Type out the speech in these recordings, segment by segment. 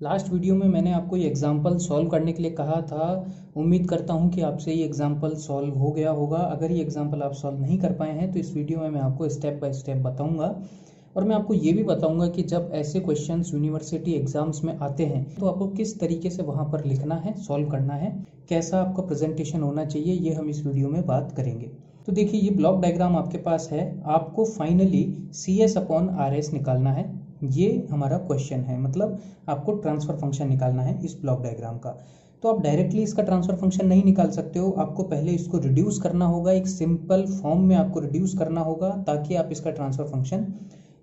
Last video में मैंने आपको ये एग्ज़ाम्पल सॉल्व करने के लिए कहा था। उम्मीद करता हूँ कि आपसे ये एग्ज़ाम्पल सॉल्व हो गया होगा। अगर ये एग्ज़ाम्पल आप सॉल्व नहीं कर पाए हैं तो इस वीडियो में मैं आपको स्टेप बाय स्टेप बताऊँगा। और मैं आपको ये भी बताऊँगा कि जब ऐसे क्वेश्चंस यूनिवर्सिटी एग्ज़ाम्स में आते हैं तो आपको किस तरीके से वहाँ पर लिखना है सॉल्व करना है, कैसा आपका प्रेजेंटेशन होना चाहिए, ये हम इस वीडियो में बात करेंगे। तो देखिए, ये ब्लॉक डायग्राम आपके पास है। आपको finally C S upon R S निकालना है। ये हमारा क्वेश्चन है। मतलब आपको ट्रांसफ़र फ़ंक्शन निकालना है इस ब्लॉक डायग्राम का। तो आप डायरेक्टली इसका ट्रांसफ़र फ़ंक्शन नहीं निकाल सकते हो। आपको पहले इसको रिड्यूस करना होगा। एक सिंपल फॉर्म में आपको रिड्यूस करना होगा ताकि आप इसका ट्रांसफ़र फ़ंक्शन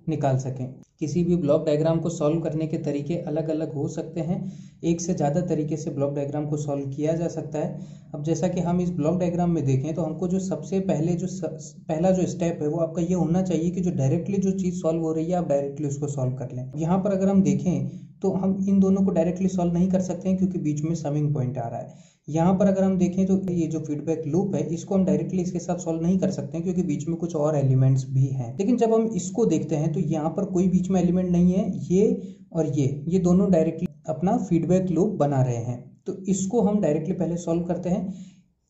निकाल सकें। किसी भी ब्लॉक डायग्राम को सॉल्व करने के तरीके अलग अलग हो सकते हैं। एक से ज़्यादा तरीके से ब्लॉक डायग्राम को सॉल्व किया जा सकता है। अब जैसा कि हम इस ब्लॉक डायग्राम में देखें तो हमको जो सबसे पहले जो स, पहला जो स्टेप है वो आपका ये होना चाहिए कि जो डायरेक्टली जो चीज़ सॉल्व हो रही है आप डायरेक्टली उसको सॉल्व कर लें। यहाँ पर अगर हम देखें तो हम इन दोनों को डायरेक्टली सॉल्व नहीं कर सकते हैं क्योंकि बीच में समिंग पॉइंट आ रहा है। यहाँ पर अगर हम देखें तो ये जो फीडबैक लूप है, इसको हम डायरेक्टली इसके साथ सॉल्व नहीं कर सकते हैं, क्योंकि बीच में कुछ और एलिमेंट्स भी हैं। लेकिन जब हम इसको देखते हैं तो यहाँ पर कोई बीच में एलिमेंट नहीं है, ये और ये ये दोनों डायरेक्टली अपना फीडबैक लूप बना रहे हैं। तो इसको हम डायरेक्टली पहले सॉल्व करते हैं।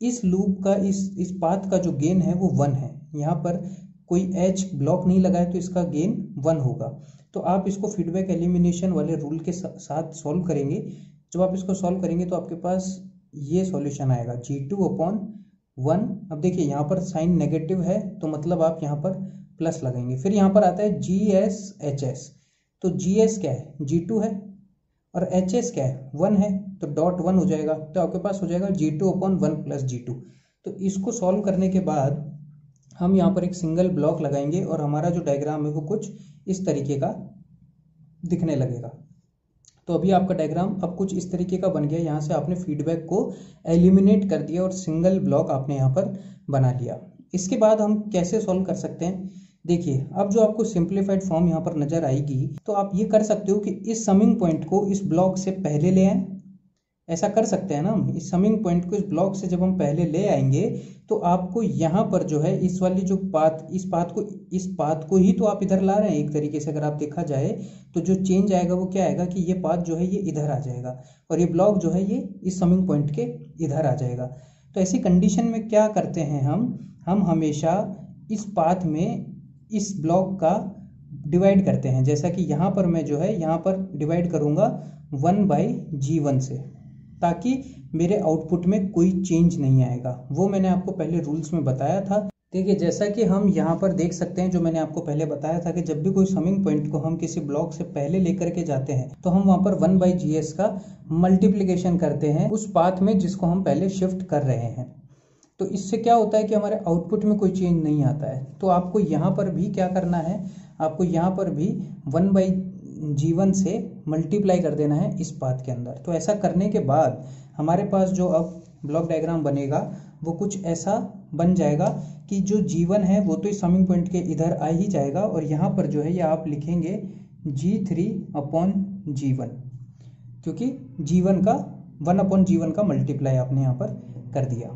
इस लूप का, इस इस पाथ का जो गेन है, वो वन है। यहाँ पर कोई एच ब्लॉक नहीं लगा है तो इसका गेन वन होगा। तो आप इसको फीडबैक एलिमिनेशन वाले रूल के साथ सॉल्व करेंगे। जब आप इसको सॉल्व करेंगे तो आपके पास ये सॉल्यूशन आएगा। जी टू अपॉन वन अब देखिए यहाँ पर साइन नेगेटिव है तो मतलब आप यहाँ पर प्लस लगाएँगे। फिर यहाँ पर आता है जी एस एच एस तो जी एस क्या है? जी टू है, और एच एस क्या है? वन है तो डॉट वन हो जाएगा। तो आपके पास हो जाएगा G two upon one plus G two तो इसको सॉल्व करने के बाद हम यहाँ पर एक सिंगल ब्लॉक लगाएँगे, और हमारा जो डायग्राम है वो कुछ इस तरीके का दिखने लगेगा। तो अभी आपका डायग्राम अब कुछ इस तरीके का बन गया। यहाँ से आपने फीडबैक को एलिमिनेट कर दिया और सिंगल ब्लॉक आपने यहाँ पर बना लिया। इसके बाद हम कैसे सॉल्व कर सकते हैं? देखिए, अब जो आपको सिंप्लीफाइड फॉर्म यहाँ पर नज़र आएगी तो आप ये कर सकते हो कि इस समिंग पॉइंट को इस ब्लॉक से पहले ले आए। ऐसा कर सकते हैं ना इस समिंग पॉइंट को इस ब्लॉक से जब हम पहले ले आएँगे तो आपको यहाँ पर जो है इस वाली जो पाथ इस पाथ को, इस पाथ को ही तो आप इधर ला रहे हैं एक तरीके से, अगर आप देखा जाए तो जो चेंज आएगा वो क्या आएगा कि ये पाथ जो है ये इधर आ जाएगा और ये ब्लॉक जो है ये इस समिंग पॉइंट के इधर आ जाएगा। तो ऐसी कंडीशन में क्या करते हैं हम? हम हमेशा इस पाथ में इस ब्लॉक का डिवाइड करते हैं। जैसा कि यहाँ पर मैं जो है, यहाँ पर डिवाइड करूँगा वन बाई जी वन से। ताकि मेरे आउटपुट में कोई चेंज नहीं आएगा। वो मैंने आपको पहले रूल्स में बताया था। देखिए, जैसा कि हम यहाँ पर देख सकते हैं, जो मैंने आपको पहले बताया था कि जब भी कोई समिंग पॉइंट को हम किसी ब्लॉक से पहले लेकर के जाते हैं तो हम वहाँ पर वन बाई जी का मल्टीप्लीकेशन करते हैं उस पाथ में जिसको हम पहले शिफ्ट कर रहे हैं। तो इससे क्या होता है कि हमारे आउटपुट में कोई चेंज नहीं आता है। तो आपको यहाँ पर भी क्या करना है? आपको यहाँ पर भी वन बाई जीवन से मल्टीप्लाई कर देना है इस पाथ के अंदर। तो ऐसा करने के बाद हमारे पास जो अब ब्लॉक डायग्राम बनेगा, वो कुछ ऐसा बन जाएगा कि जो जीवन है, वो तो इस समिंग पॉइंट के इधर आ ही जाएगा और यहाँ पर जो है, ये आप लिखेंगे जी थ्री अपॉन जीवन क्योंकि जीवन का वन अपॉन जीवन का मल्टीप्लाई आपने यहाँ पर कर दिया।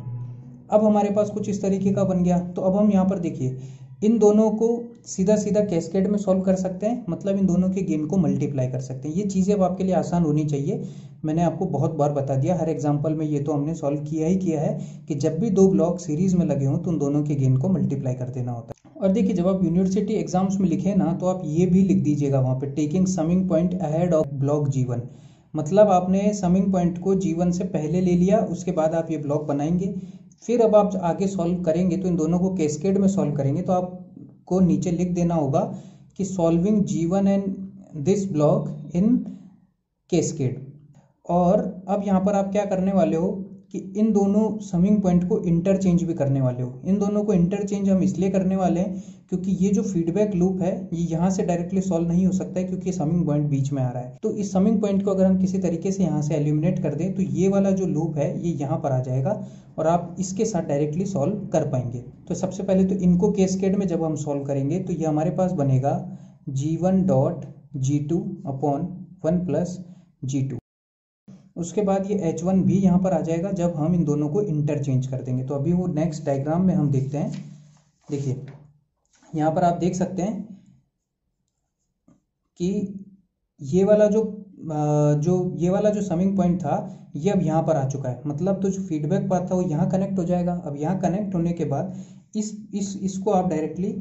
अब हमारे पास कुछ इस तरीके का बन गया। तो अब हम यहाँ पर देखिए, इन दोनों को सीधा सीधा कैस्केड में सॉल्व कर सकते हैं मतलब इन दोनों के गेन को मल्टीप्लाई कर सकते हैं। ये चीज़ें अब आपके लिए आसान होनी चाहिए। मैंने आपको बहुत बार बता दिया, हर एग्ज़ाम्पल में ये तो हमने सॉल्व किया ही किया है कि जब भी दो ब्लॉक सीरीज़ में लगे हों तो उन दोनों के गेन को मल्टीप्लाई कर देना होता है। और देखिए, जब आप यूनिवर्सिटी एग्ज़ाम्स में लिखें ना तो आप ये भी लिख दीजिएगा वहाँ पर taking summing point ahead of block G one मतलब आपने समिंग पॉइंट को जीवन से पहले ले लिया, उसके बाद आप ये ब्लॉक बनाएँगे। फिर अब आप आगे सॉल्व करेंगे तो इन दोनों को कैस्केड में सॉल्व करेंगे तो आपको नीचे लिख देना होगा कि solving G one and this block in cascade और अब यहाँ पर आप क्या करने वाले हो? कि इन दोनों समिंग पॉइंट को इंटरचेंज भी करने वाले हो। इन दोनों को इंटरचेंज हम इसलिए करने वाले हैं क्योंकि ये जो फीडबैक लूप है, ये यहाँ से डायरेक्टली सॉल्व नहीं हो सकता है क्योंकि समिंग पॉइंट बीच में आ रहा है। तो इस समिंग पॉइंट को अगर हम किसी तरीके से यहाँ से एलिमिनेट कर दें तो ये वाला जो लूप है, ये यहाँ पर आ जाएगा और आप इसके साथ डायरेक्टली सॉल्व कर पाएँगे। तो सबसे पहले तो इनको केसकेड में जब हम सॉल्व करेंगे तो ये हमारे पास बनेगा G one dot G two upon one plus G two उसके बाद ये एच वन भी यहाँ पर आ जाएगा जब हम इन दोनों को इंटरचेंज कर देंगे। तो अभी वो नेक्स्ट डायग्राम में हम देखते हैं। देखिए, यहाँ पर आप देख सकते हैं कि ये वाला जो जो, ये वाला जो समिंग पॉइंट था, ये अब यहाँ पर आ चुका है। मतलब तो जो फीडबैक पाथ था वो यहाँ कनेक्ट हो जाएगा। अब यहाँ कनेक्ट होने के बाद इस इस, इसको आप डायरेक्टली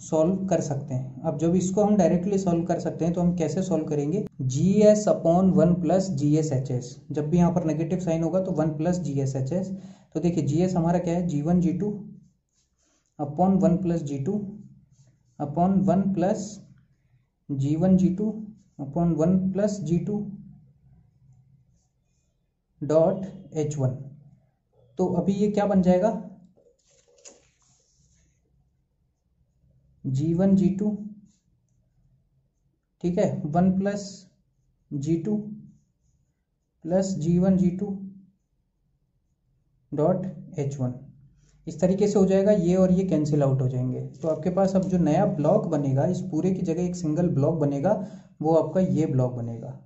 सॉल्व कर सकते हैं। अब जब इसको हम डायरेक्टली सॉल्व कर सकते हैं तो हम कैसे सॉल्व करेंगे? G S upon one plus G S H S जब भी यहाँ पर नेगेटिव साइन होगा तो one plus G S H S तो देखिए जी एस हमारा क्या है? G one G two upon one plus G two upon one plus G one G two upon one plus G two dot H one तो अभी ये क्या बन जाएगा? जी वन जी टू ठीक है? One plus G two plus G one G two dot H one इस तरीके से हो जाएगा ये और ये कैंसिल आउट हो जाएँगे। तो आपके पास अब जो नया ब्लॉक बनेगा, इस पूरे की जगह एक सिंगल ब्लॉक बनेगा, वो आपका ये ब्लॉक बनेगा।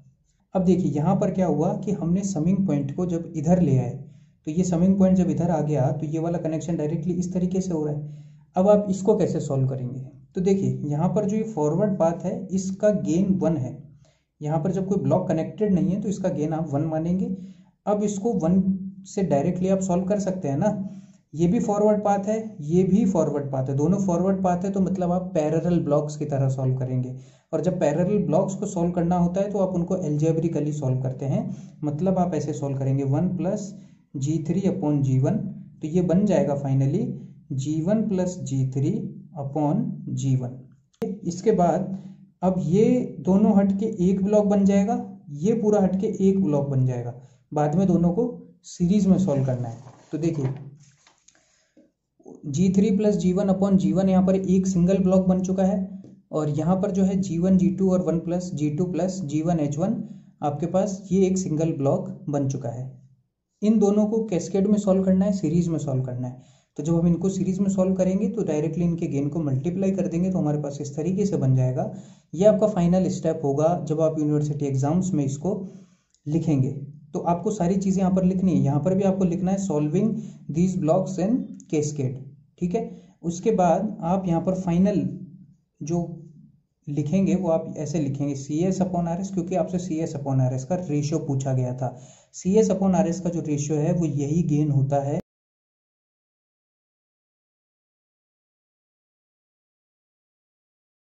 अब देखिए, यहाँ पर क्या हुआ कि हमने समिंग पॉइंट को जब इधर ले आए तो ये समिंग पॉइंट जब इधर आ गया तो ये वाला कनेक्शन डायरेक्टली इस तरीके से हो रहा है। अब आप इसको कैसे सॉल्व करेंगे? तो देखिए, यहाँ पर जो ये फॉरवर्ड पाथ है, इसका गेन वन है। यहाँ पर जब कोई ब्लॉक कनेक्टेड नहीं है तो इसका गेन आप वन मानेंगे। अब इसको वन से डायरेक्टली आप सॉल्व कर सकते हैं ना। ये भी फॉरवर्ड पाथ है, ये भी फॉरवर्ड पाथ है। दोनों फॉरवर्ड पाथ है तो मतलब आप पैरेलल ब्लॉक्स की तरह सॉल्व करेंगे। और जब पैरल ब्लॉक्स को सॉल्व करना होता है तो आप उनको एल्जेब्रिकली सॉल्व करते हैं। मतलब आप ऐसे सॉल्व करेंगे one plus G three upon G one तो ये बन जाएगा finally G one plus G three upon G one इसके बाद अब ये दोनों हट के एक ब्लॉक बन जाएगा, ये पूरा हट के एक ब्लॉक बन जाएगा। बाद में दोनों को सीरीज़ में सॉल्व करना है। तो देखिए G three plus G one upon G one यहाँ पर एक सिंगल ब्लॉक बन चुका है और यहाँ पर जो है जी वन जी टू और one plus G two plus G one H one आपके पास ये एक सिंगल ब्लॉक बन चुका है। इन दोनों को कैस्केड में सॉल्व करना है सीरीज़ में सॉल्व करना है। तो जब हम इनको सीरीज़ में सॉल्व करेंगे तो डायरेक्टली इनके गेन को मल्टीप्लाई कर देंगे तो हमारे पास इस तरीके से बन जाएगा। ये आपका फाइनल स्टेप होगा, जब आप यूनिवर्सिटी एग्ज़ाम्स में इसको लिखेंगे। तो आपको सारी चीज़ें यहाँ पर लिखनी है। यहाँ पर भी आपको लिखना है solving these blocks in cascade ठीक है? उसके बाद आप यहाँ पर फाइनल जो लिखेंगे, वो आप ऐसे लिखेंगे C S upon R S क्योंकि आपसे C S upon R S का रेशियो पूछा गया था। C S upon R S का जो रेशियो है, वो यही गेन होता है।